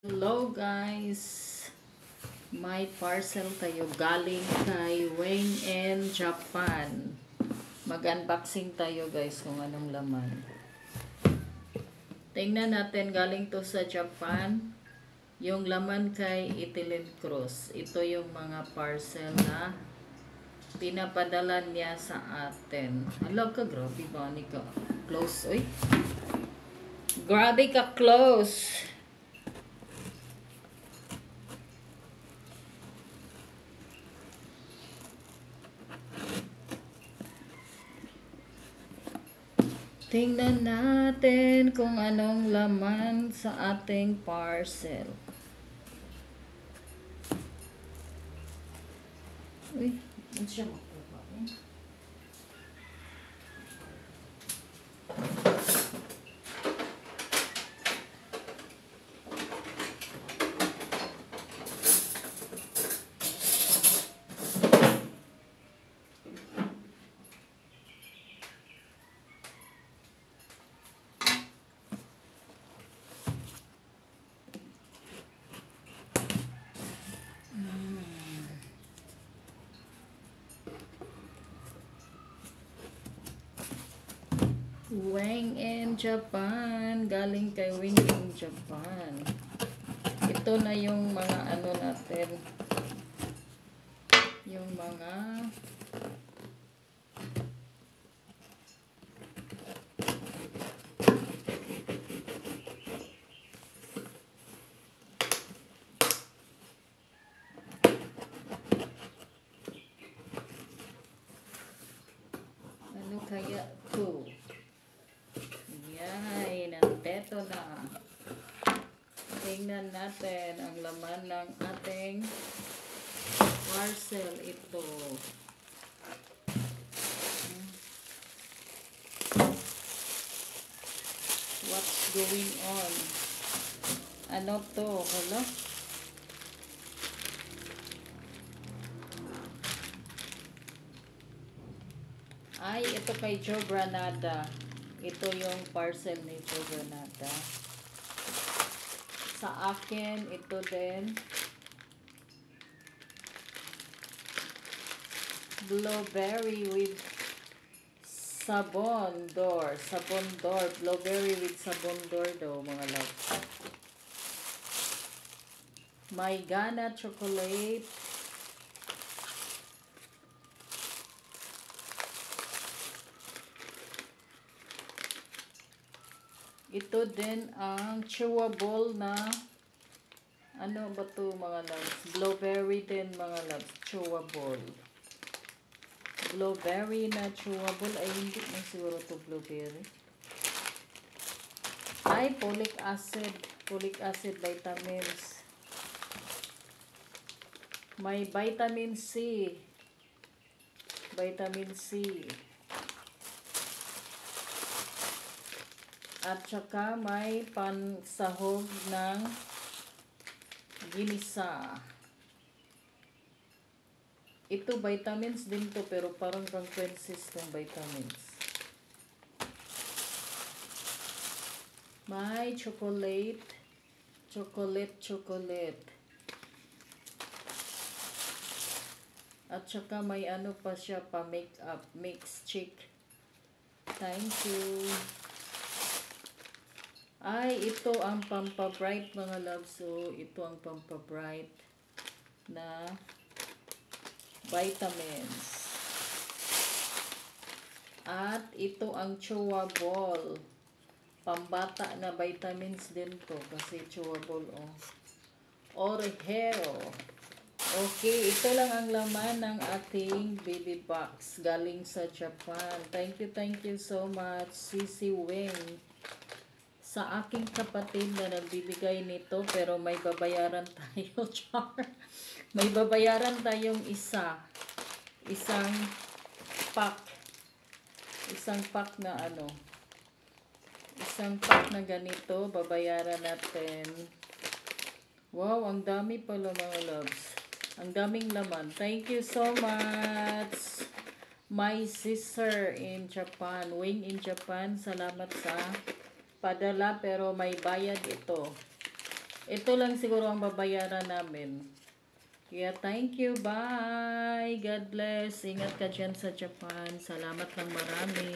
Hello guys! May parcel tayo galing kay Wayne and Japan. Mag-unboxing tayo guys kung anong laman. Tingnan natin galing to sa Japan. Yung laman kay Itilin Cruz. Ito yung mga parcel na pinapadala niya sa atin. Hala ka, grabe ba ka? Close, oy. Grabe ka close. Tingnan natin kung anong laman sa ating parcel. Uy, ano siya makuha eh? Wang in Japan. Galing kay Wing in Japan. Ito na yung mga ano natin. Yung mga ano kaya to? Yay, nanteto na. Tingnan natin ang laman ng ating parcel ito. What's going on? Ano to? Hala? Ay, ito kay Joe Granada. Ito yung parcel ni Joe Granada. Sa akin, ito din. Blueberry with sabon door. Sabon door. Blueberry with sabon door daw, mga love. May Gana chocolate. Ito din ang chewable na ano ba to mga loves? Blueberry din mga loves. Chewable. Blueberry na chewable. Ay hindi na siguro to blueberry. Ay, folic acid. Folic acid vitamins. May vitamin C. Vitamin C. At saka may pansahog ng ginisa. Ito vitamins din to pero parang consist ng vitamins. May chocolate. Chocolate, chocolate. At saka may ano pa siya pa make up. Mix chick. Thank you. Ay, ito ang pampabright mga love. So, ito ang pampabright na vitamins. At ito ang chewable. Pambata na vitamins din to. Kasi chewable, oh. Oreo. Okay, ito lang ang laman ng ating baby box galing sa Japan. Thank you, thank you so much, Sisi Wing sa aking kapatid na nagbibigay nito pero may babayaran tayo char. May babayaran tayong isa. Isang pack. Isang pack na ano. Isang pack na ganito babayaran natin. Wow ang dami pala mga loves. Ang daming laman. Thank you so much my sister in Japan Wing in Japan. Salamat sa padala pero may bayad ito. ito lang siguro ang babayaran namin. Kaya thank you, bye! God bless! Ingat ka dyan sa Japan. Salamat ng marami.